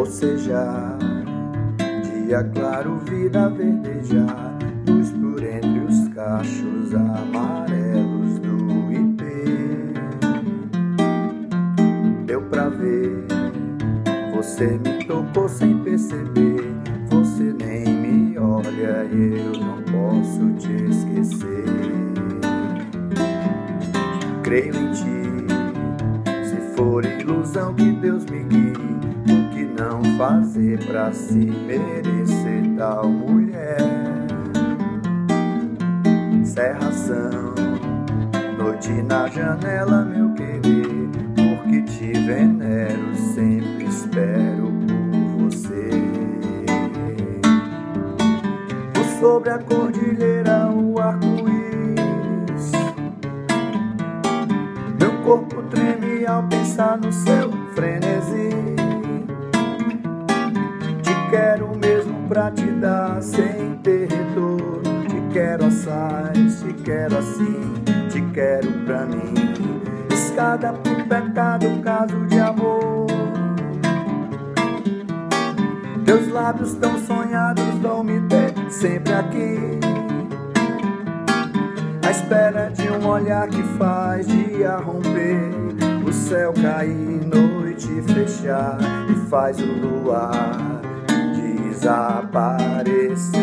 bocejar. Dia claro, vida verdejar, luz por entre os cachos amarelos do IP. Deu pra ver, você me tocou sem perceber. Você nem me olha e eu não posso te esquecer. Creio em ti, se for ilusão que Deus me guie fazer pra se merecer tal mulher? Serração, noite na janela, meu querer, porque te venero, sempre espero por você. Por sobre a cordilheira, o arco-íris, meu corpo treme ao pensar no seu frenesi pra te dar sem ter retorno. Te quero assaz, te quero assim, te quero pra mim. Escada por pecado, caso de amor. Teus lábios tão sonhados vão me ter sempre aqui. À espera de um olhar que faz dia romper. O céu cair, noite fechar e faz o luar desaparecer.